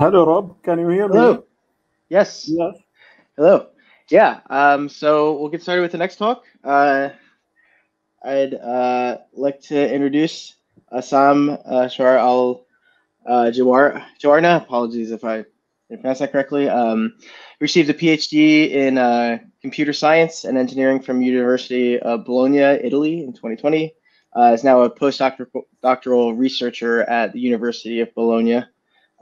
Hello, Rob. Can you hear Hello. me? Yes. Yes. Hello. Yeah. Um, so we'll get started with the next talk. Uh, I'd uh, like to introduce Assam uh, Shwar Al uh, Jawar Jawarna. Apologies if I didn't pronounce that correctly. Um, received a PhD in uh, computer science and engineering from University of Bologna, Italy, in 2020. Uh, is now a postdoctoral researcher at the University of Bologna.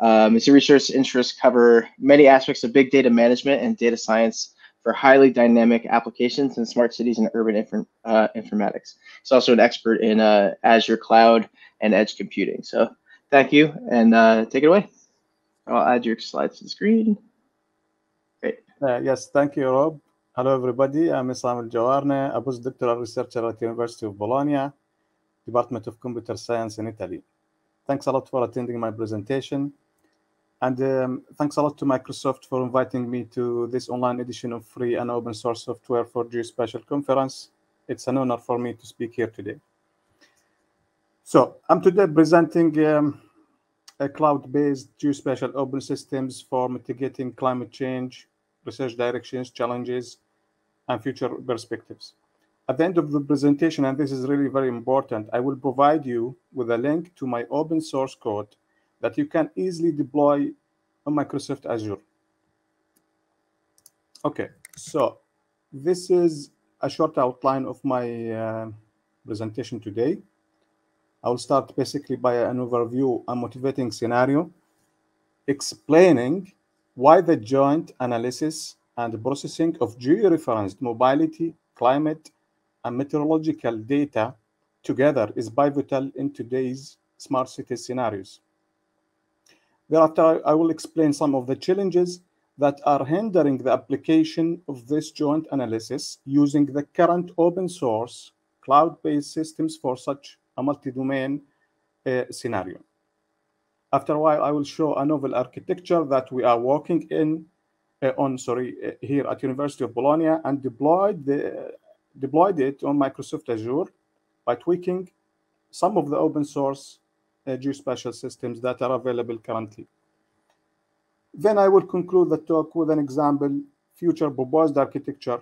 Um, his research interests cover many aspects of big data management and data science for highly dynamic applications in smart cities and urban uh, informatics. He's also an expert in uh, Azure Cloud and edge computing. So thank you, and uh, take it away. I'll add your slides to the screen. Great. Uh, yes, thank you, Rob. Hello, everybody. I'm Isam Al Jawarneh, a postdoctoral researcher at the University of Bologna, Department of Computer Science in Italy. Thanks a lot for attending my presentation. And um, thanks a lot to Microsoft for inviting me to this online edition of free and open source software for geospatial conference. It's an honor for me to speak here today. So I'm today presenting um, a cloud-based geospatial open systems for mitigating climate change, research directions, challenges, and future perspectives. At the end of the presentation, and this is really very important, I will provide you with a link to my open source code that you can easily deploy on Microsoft Azure. Okay, so this is a short outline of my uh, presentation today. I will start basically by an overview, a motivating scenario, explaining why the joint analysis and processing of georeferenced mobility, climate, and meteorological data together is pivotal in today's smart city scenarios. Thereafter, I will explain some of the challenges that are hindering the application of this joint analysis using the current open source cloud-based systems for such a multi-domain uh, scenario. After a while, I will show a novel architecture that we are working in uh, on, sorry, uh, here at University of Bologna and deployed, the, deployed it on Microsoft Azure by tweaking some of the open source Uh, geospatial systems that are available currently. Then I will conclude the talk with an example future proposed architecture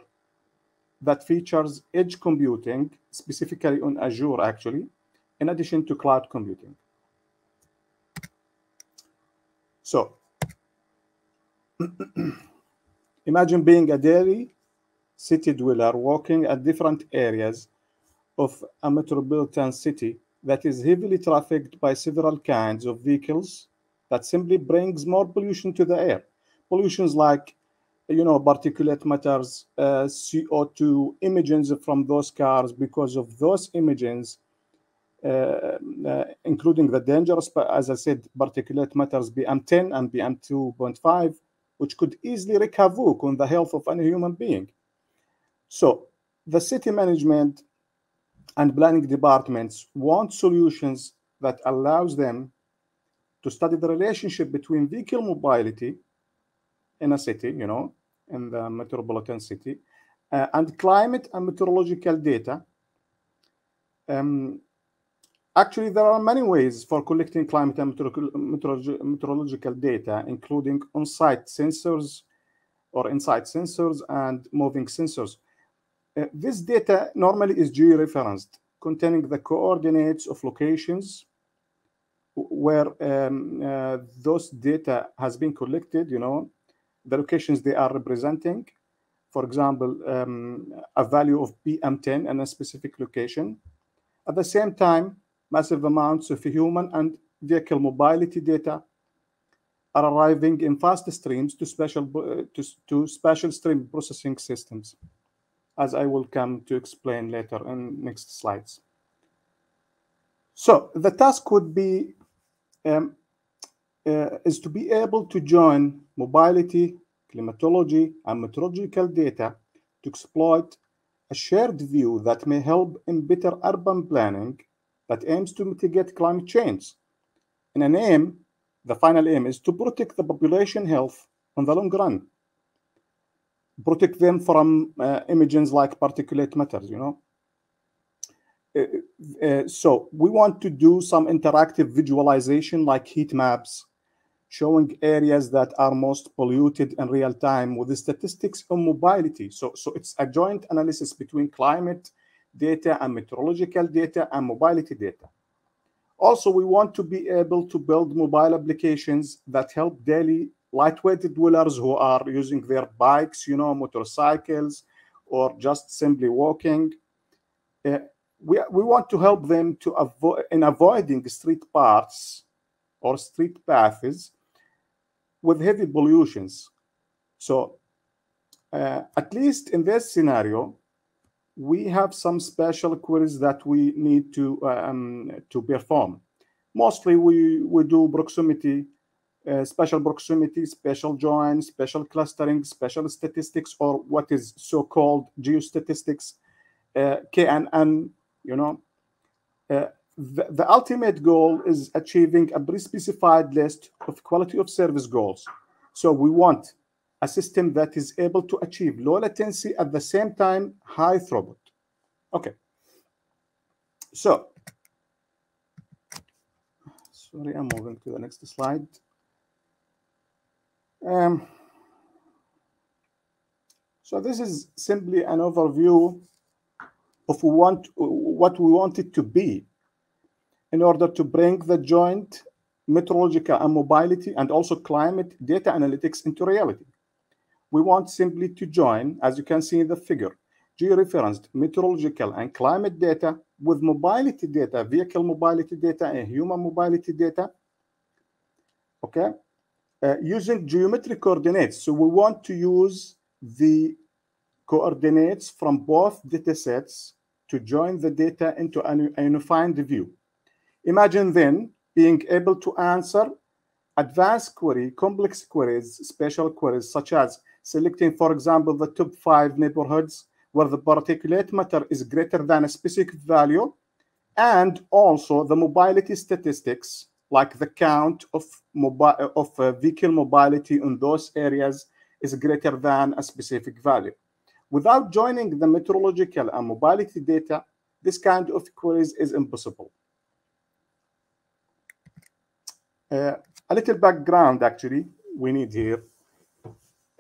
that features edge computing, specifically on Azure actually, in addition to cloud computing. So, imagine being a daily city dweller walking at different areas of a metropolitan city that is heavily trafficked by several kinds of vehicles that simply brings more pollution to the air. Pollutions like, you know, particulate matters, uh, CO2 emissions from those cars because of those emissions, uh, uh, including the dangerous, as I said, particulate matters PM10 and PM2.5, which could easily wreak havoc on the health of any human being. So the city management and planning departments want solutions that allows them to study the relationship between vehicle mobility in a city, you know, in the metropolitan city, uh, and climate and meteorological data. Um, actually, there are many ways for collecting climate and meteorological, meteorological data, including on-site sensors or inside sensors and moving sensors. Uh, this data normally is georeferenced, containing the coordinates of locations where um, uh, those data has been collected, you know, the locations they are representing. For example, um, a value of PM10 in a specific location. At the same time, massive amounts of human and vehicle mobility data are arriving in fast streams to special uh, to, to spatial stream processing systems as I will come to explain later in next slides. So the task would be um, uh, is to be able to join mobility, climatology, and meteorological data to exploit a shared view that may help in better urban planning that aims to mitigate climate change. And an aim, the final aim is to protect the population health on the long run protect them from uh, emissions like particulate matters, you know. Uh, uh, so we want to do some interactive visualization like heat maps, showing areas that are most polluted in real time with the statistics on mobility. So, so it's a joint analysis between climate data and meteorological data and mobility data. Also, we want to be able to build mobile applications that help daily lightweight dwellers who are using their bikes, you know, motorcycles, or just simply walking. Uh, we, we want to help them to avoid in avoiding street parts or street paths with heavy pollutions. So uh, at least in this scenario, we have some spatial queries that we need to um, to perform. Mostly we, we do proximity, uh, spatial proximity, spatial join, spatial clustering, spatial statistics, or what is so-called geostatistics, uh, KNN, you know. Uh, the, the ultimate goal is achieving a pre-specified list of quality of service goals. So we want a system that is able to achieve low latency at the same time high throughput. Okay. So, sorry, I'm moving to the next slide. Um, so this is simply an overview of want, what we want it to be in order to bring the joint meteorological and mobility and also climate data analytics into reality. We want simply to join, as you can see in the figure, georeferenced meteorological and climate data with mobility data, vehicle mobility data and human mobility data, okay, Uh, using geometric coordinates. So we want to use the coordinates from both data sets to join the data into a unified view. Imagine then being able to answer advanced query, complex queries, spatial queries, such as selecting, for example, the top five neighborhoods where the particulate matter is greater than a specific value, and also the mobility statistics, like the count of, mobile, of uh, vehicle mobility in those areas is greater than a specific value. Without joining the meteorological and mobility data, this kind of queries is impossible. Uh, a little background, actually, we need here.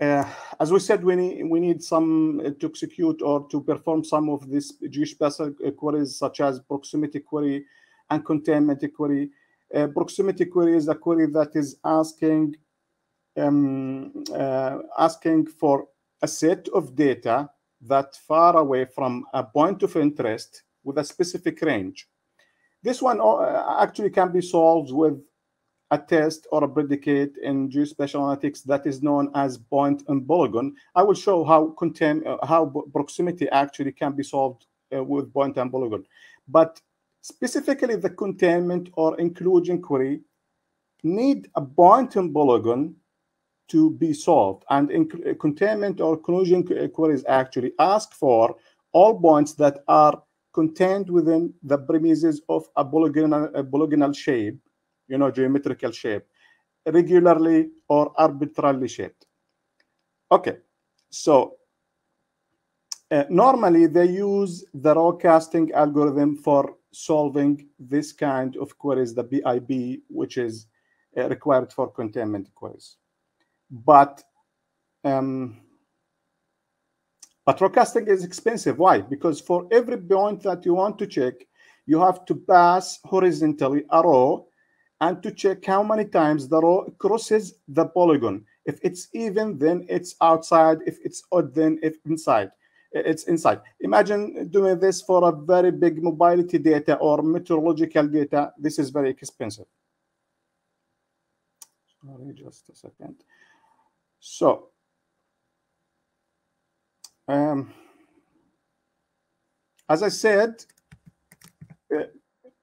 Uh, as we said, we need, we need some uh, to execute or to perform some of these geospatial queries, such as proximity query and containment query. Uh, proximity query is a query that is asking um, uh, asking for a set of data that far away from a point of interest with a specific range. This one uh, actually can be solved with a test or a predicate in geospatial analytics that is known as point and polygon. I will show how contain uh, how proximity actually can be solved uh, with point and polygon. But specifically the containment or inclusion query need a point and polygon to be solved. And in uh, containment or inclusion queries actually ask for all points that are contained within the premises of a polygonal, a polygonal shape you know, geometrical shape, regularly or arbitrarily shaped. Okay, so uh, normally they use the ray casting algorithm for solving this kind of queries, the PIP, which is uh, required for containment queries. But um, but ray casting is expensive. Why? Because for every point that you want to check, you have to pass horizontally a row and to check how many times the row crosses the polygon. If it's even, then it's outside. If it's odd, then it's inside. It's inside. Imagine doing this for a very big mobility data or meteorological data. This is very expensive. Sorry, just a second. So, um, as I said, uh,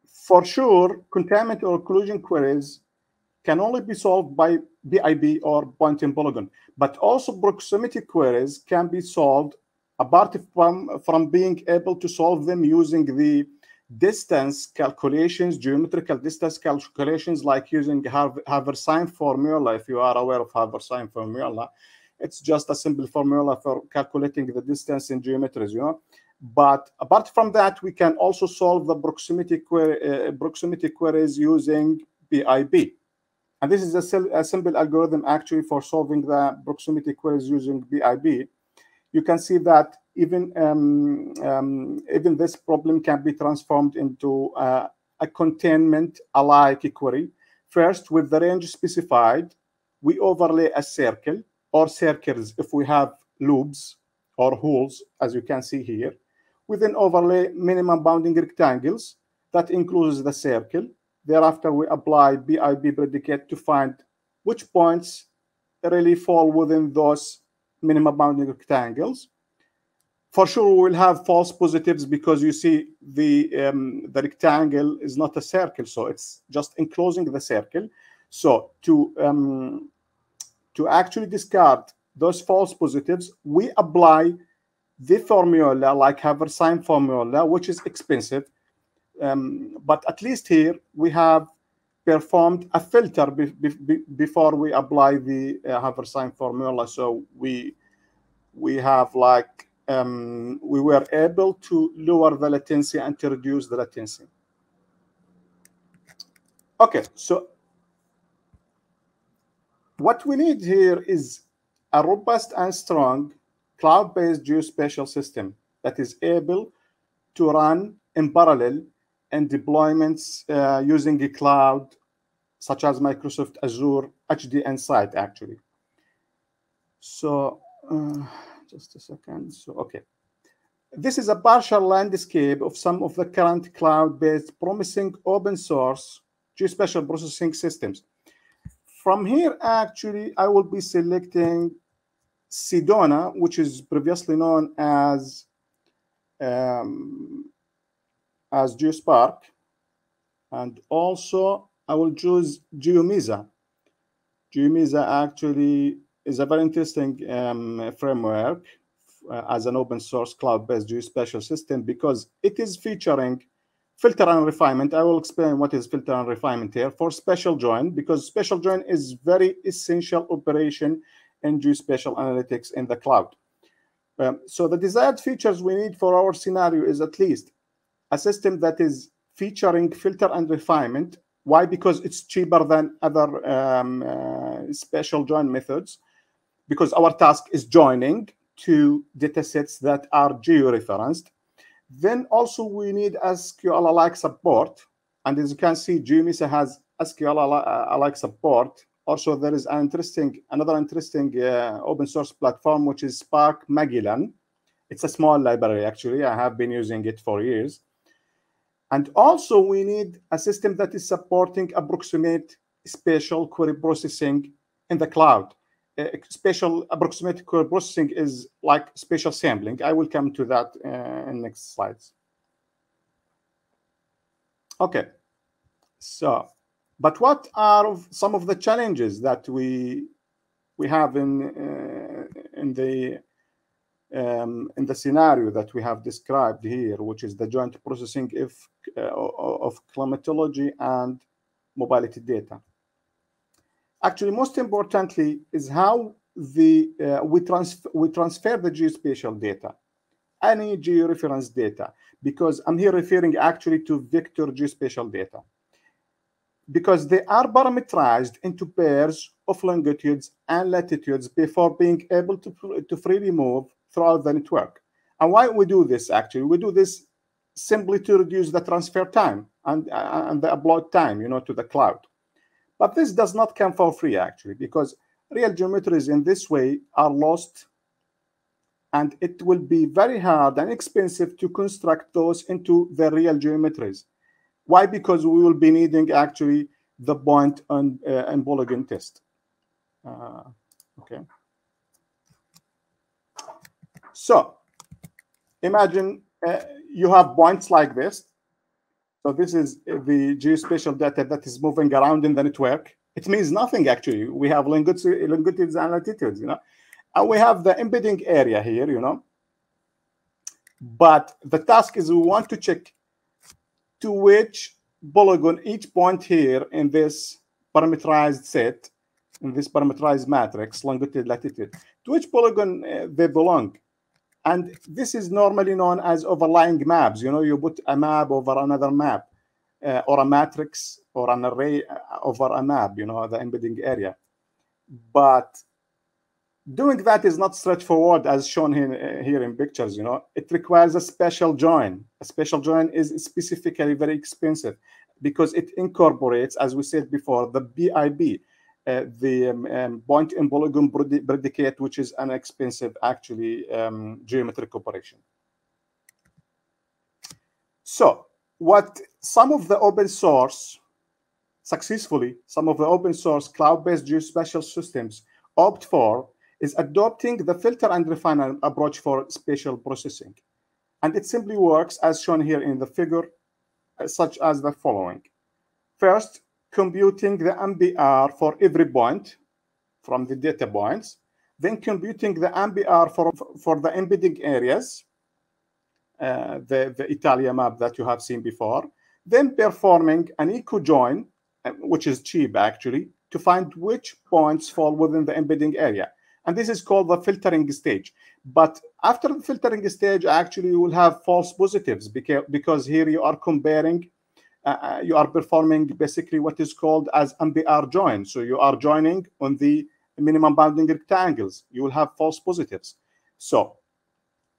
for sure, containment or inclusion queries can only be solved by PIP or point and polygon, but also proximity queries can be solved apart from, from being able to solve them using the distance calculations, geometrical distance calculations, like using Haversine formula. If you are aware of Haversine formula, it's just a simple formula for calculating the distance in geometries, you know. But apart from that, we can also solve the proximity, query, uh, proximity queries using PIP. And this is a, a, simple algorithm actually for solving the proximity queries using PIP. You can see that even um, um, even this problem can be transformed into uh, a containment alike query. First, with the range specified, we overlay a circle or circles if we have loops or holes, as you can see here. We then overlay minimum bounding rectangles that includes the circle. Thereafter, we apply PIP predicate to find which points really fall within those minimum bounding rectangles. For sure, we will have false positives because you see the um, the rectangle is not a circle, so it's just enclosing the circle. So to um, to actually discard those false positives, we apply the formula like Haversine formula, which is expensive. Um, but at least here we have performed a filter be, be, before we apply the uh, Haversine formula. So we we have like um, we were able to lower the latency and to reduce the latency. Okay, so what we need here is a robust and strong cloud-based geospatial system that is able to run in parallel in deployments uh, using a cloud such as Microsoft Azure HD Insight actually. So uh, just a second. So, okay. This is a partial landscape of some of the current cloud-based promising open source geospatial processing systems. From here, actually, I will be selecting Sedona, which is previously known as um, as GeoSpark, and also I will choose GeoMesa. GeoMesa actually is a very interesting um, framework uh, as an open source cloud-based geospatial system because it is featuring filter and refinement. I will explain what is filter and refinement here for spatial join because spatial join is very essential operation and geospatial analytics in the cloud. Um, so the desired features we need for our scenario is at least a system that is featuring filter and refinement. Why? Because it's cheaper than other um, uh, spatial join methods. Because our task is joining two datasets that are geo-referenced. Then also we need SQL-alike support. And as you can see, GeoMesa has SQL-alike support also there is an interesting another interesting uh, open source platform which is spark magellan it's a small library actually i have been using it for years and also we need a system that is supporting approximate spatial query processing in the cloud. Uh, spatial approximate query processing is like spatial sampling. I will come to that uh, in next slides. Okay. So but what are some of the challenges that we we have in uh, in the um, in the scenario that we have described here, which is the joint processing if, uh, of climatology and mobility data. Actually, most importantly, is how the uh, we transfer we transfer the geospatial data, any georeference data, because I'm here referring actually to vector geospatial data because they are parameterized into pairs of longitudes and latitudes before being able to, to freely move throughout the network. And why we do this actually? We do this simply to reduce the transfer time and, and the upload time, you know, to the cloud. But this does not come for free actually, because real geometries in this way are lost and it will be very hard and expensive to construct those into the real geometries. Why? Because we will be needing actually the point and, uh, and test. Uh, okay. So imagine uh, you have points like this. So this is the geospatial data that is moving around in the network. It means nothing actually. We have longitudes and latitudes, you know, and we have the embedding area here, you know. But the task is we want to check to which polygon each point here in this parameterized set, in this parameterized matrix, longitude, latitude, to which polygon uh, they belong. And this is normally known as overlying maps. You know, you put a map over another map. uh, or a matrix or an array uh, over a map, you know, the embedding area. But doing that is not straightforward as shown here, here in pictures, you know. It requires a spatial join. A spatial join is specifically very expensive because it incorporates, as we said before, the PIP, the um, um, point in predicate, which is an expensive, actually, um, geometric operation. So what some of the open source, successfully, some of the open source cloud-based geospatial systems opt for is adopting the filter and refine approach for spatial processing. And it simply works as shown here in the figure, uh, such as the following. First, computing the MBR for every point from the data points, then computing the MBR for, for the embedding areas, uh, the, the Italia map that you have seen before, then performing an echo join, uh, which is cheap actually, to find which points fall within the embedding area. And this is called the filtering stage. But after the filtering stage, actually, you will have false positives because, because here you are comparing, uh, uh you are performing basically what is called as MBR join. So you are joining on the minimum bounding rectangles. You will have false positives. So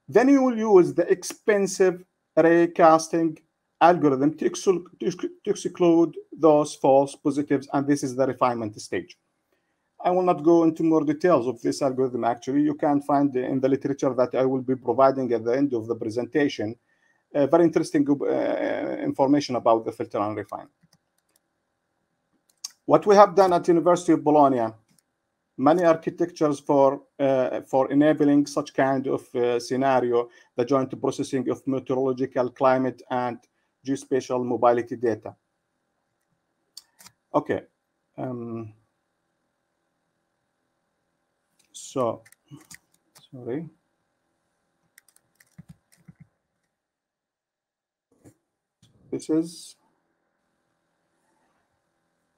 then you will use the expensive ray casting algorithm to, exclude, to exclude those false positives, and this is the refinement stage. I will not go into more details of this algorithm. Actually, you can find in the literature that I will be providing at the end of the presentation very interesting uh, information about the filter and refine. What we have done at University of Bologna many architectures for uh, for enabling such kind of uh, scenario, the joint processing of meteorological, climate, and geospatial mobility data. Okay. Um, so, sorry. This is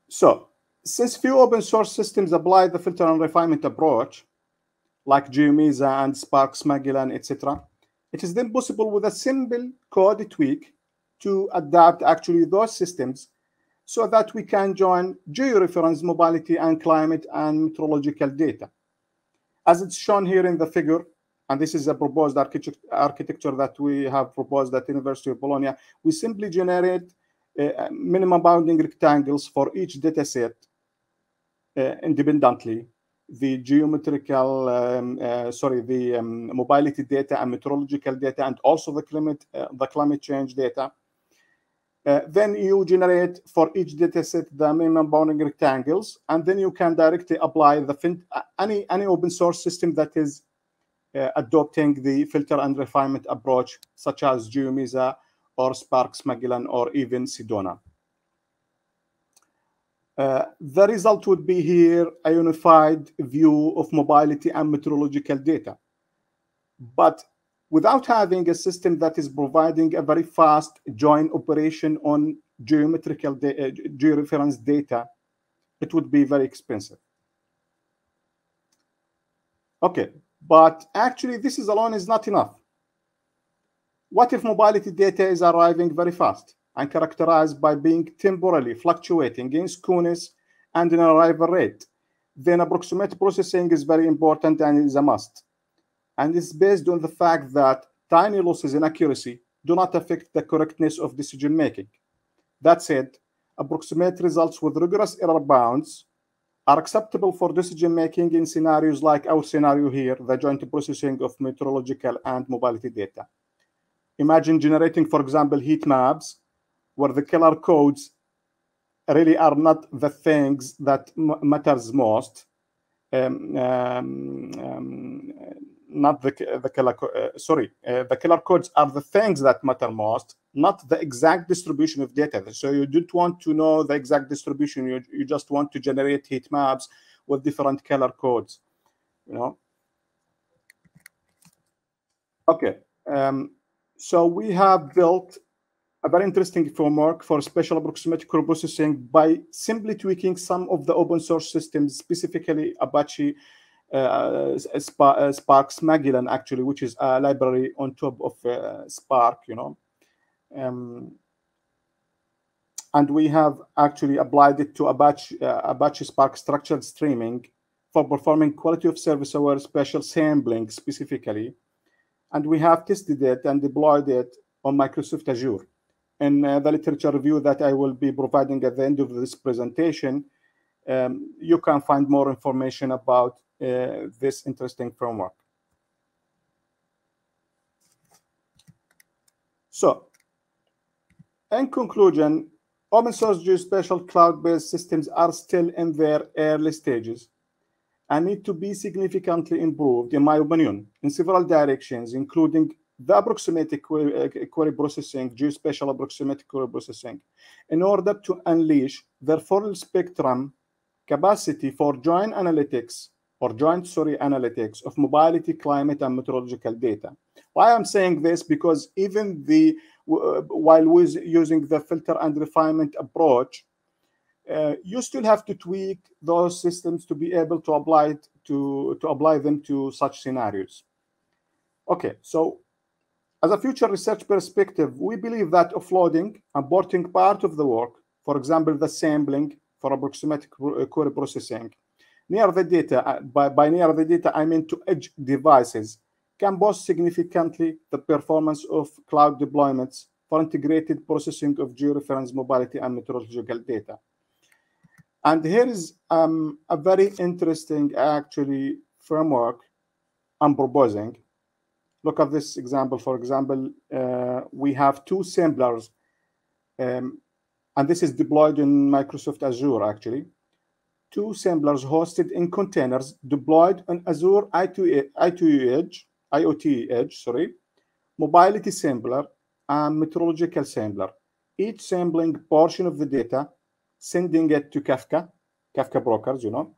so since few open source systems apply the filter and refinement approach, like GeoMesa and Sparks Magellan, etc., it is then possible with a simple code tweak to adapt actually those systems so that we can join georeference mobility and climate and meteorological data. As it's shown here in the figure, and this is a proposed architecture that we have proposed at University of Bologna, we simply generate uh, minimum bounding rectangles for each data set uh, independently the geometrical, um, uh, sorry, the um, mobility data and meteorological data, and also the climate, uh, the climate change data. Uh, then you generate for each data set the minimum bounding rectangles, and then you can directly apply the uh, any any open source system that is uh, adopting the filter and refinement approach, such as GeoMesa or Sparks Magellan or even Sedona. Uh, the result would be here a unified view of mobility and meteorological data. But without having a system that is providing a very fast join operation on geometrical da uh, georeference data, it would be very expensive. Okay, but actually this is alone is not enough. What if mobility data is arriving very fast? and characterized by being temporally fluctuating in skewness and in arrival rate, then approximate processing is very important and is a must. And it's based on the fact that tiny losses in accuracy do not affect the correctness of decision making. That said, approximate results with rigorous error bounds are acceptable for decision making in scenarios like our scenario here, the joint processing of meteorological and mobility data. Imagine generating, for example, heat maps where the color codes really are not the things that matters most. Um, um, um, not the the color uh, sorry uh, the color codes are the things that matter most not the exact distribution of data. So you don't want to know the exact distribution. You, you just want to generate heat maps with different color codes you know? Okay um, so we have built a very interesting framework for spatial approximate processing by simply tweaking some of the open source systems, specifically Apache uh, uh, Sparks Magellan, actually, which is a library on top of uh, Spark, you know. Um, and we have actually applied it to Apache, uh, Apache Spark structured streaming for performing quality of service aware spatial sampling specifically. And we have tested it and deployed it on Microsoft Azure. In uh, the literature review that I will be providing at the end of this presentation, um, you can find more information about uh, this interesting framework. So, in conclusion, open source geospatial cloud-based systems are still in their early stages and need to be significantly improved, in my opinion, in several directions, including the approximate query, uh, processing, geospatial approximate query processing, in order to unleash their full spectrum capacity for joint analytics or joint sorry analytics of mobility, climate, and meteorological data. Why I'm saying this because even the uh, while with using the filter and refinement approach, uh, you still have to tweak those systems to be able to apply it to to apply them to such scenarios. Okay, so as a future research perspective, we believe that offloading and part of the work, for example, the sampling for approximate query processing, near the data, uh, by, by near the data, I mean to edge devices, can boost significantly the performance of cloud deployments for integrated processing of georeference mobility and meteorological data. And here is um, a very interesting, actually, framework I'm proposing. Look at this example. For example, uh, we have two samplers, um, and this is deployed in Microsoft Azure, actually two samplers hosted in containers deployed on Azure I2, I2 Edge, IoT Edge, sorry, mobility sampler, and meteorological sampler. Each sampling portion of the data, sending it to Kafka, Kafka brokers, you know,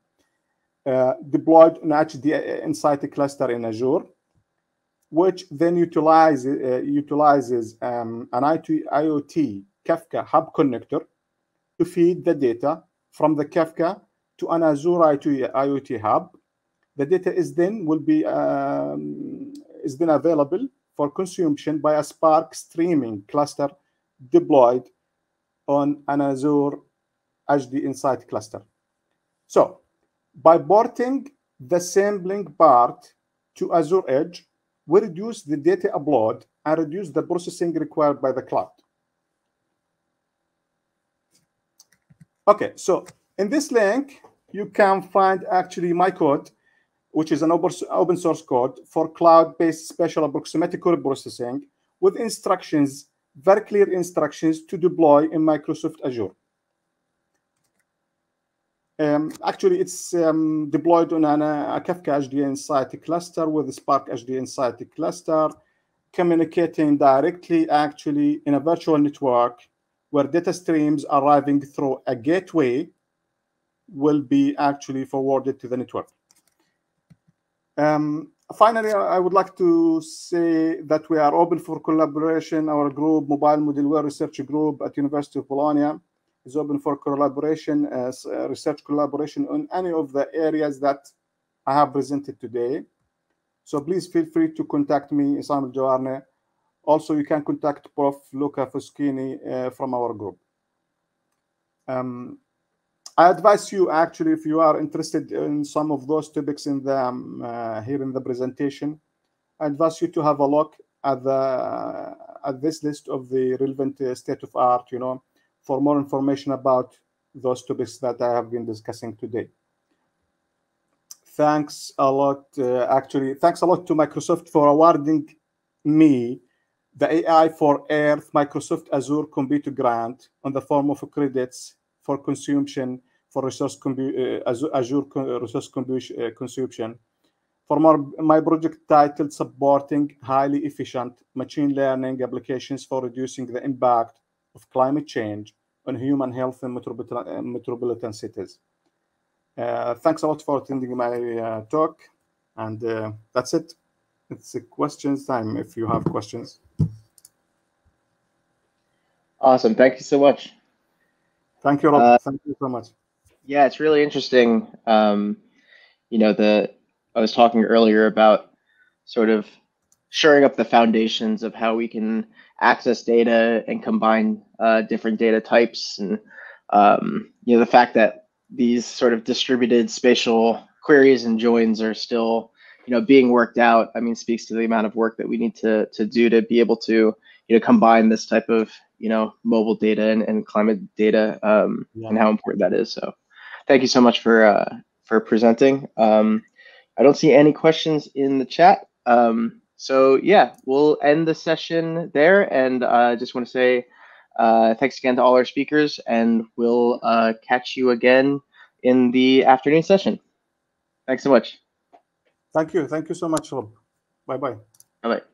uh, deployed on HD Insight cluster in Azure, which then utilize, uh, utilizes um, an IoT Kafka hub connector to feed the data from the Kafka to an Azure IoT, hub. The data is then will be um, is then available for consumption by a Spark streaming cluster deployed on an Azure HD Insight cluster. So by porting the sampling part to Azure Edge, we reduce the data upload and reduce the processing required by the cloud. Okay, so in this link, you can find actually my code, which is an open source code for cloud-based spatial approximate query processing with instructions, very clear instructions to deploy in Microsoft Azure. Um, actually, it's um, deployed on an, uh, a Kafka HD Insight cluster with Spark HD Insight cluster, communicating directly actually in a virtual network where data streams arriving through a gateway will be actually forwarded to the network. Um, finally, I would like to say that we are open for collaboration. Our group, Mobile Middleware Research Group at University of Bologna, is open for collaboration, uh, research collaboration on any of the areas that I have presented today. So please feel free to contact me, Isam Jawarneh. Also, you can contact Prof. Luca Foschini uh, from our group. Um, I advise you actually, if you are interested in some of those topics in the um, uh, here in the presentation, I advise you to have a look at the at this list of the relevant uh, state of art, you know, for more information about those topics that I have been discussing today. Thanks a lot, uh, actually, thanks a lot to Microsoft for awarding me the AI for Earth Microsoft Azure Compute Grant on the form of credits for consumption for resource uh, Azure resource uh, consumption. For more, my project titled Supporting Highly Efficient Machine Learning Applications for Reducing the Impact of Climate Change on Human Health in Metropolitan, uh, metropolitan Cities. Uh, thanks a lot for attending my uh, talk. And uh, that's it. It's a questions time if you have questions. Awesome. Thank you so much. Thank you, Rob. Thank you so much. Yeah, it's really interesting. Um, you know, the I was talking earlier about sort of shoring up the foundations of how we can access data and combine uh, different data types and um, you know the fact that these sort of distributed spatial queries and joins are still you know being worked out i mean speaks to the amount of work that we need to to do to be able to you know combine this type of you know mobile data and, and climate data um, yeah. and how important that is so thank you so much for uh, for presenting um, i don't see any questions in the chat um, so yeah we'll end the session there and i uh, just want to say uh, thanks again to all our speakers, and we'll uh, catch you again in the afternoon session. Thanks so much. Thank you. Thank you so much, Rob. Bye-bye. Bye-bye.